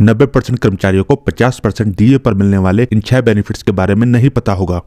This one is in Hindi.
नब्बे परसेंट कर्मचारियों को 50 परसेंट डीए पर मिलने वाले इन छह बेनिफिट्स के बारे में नहीं पता होगा।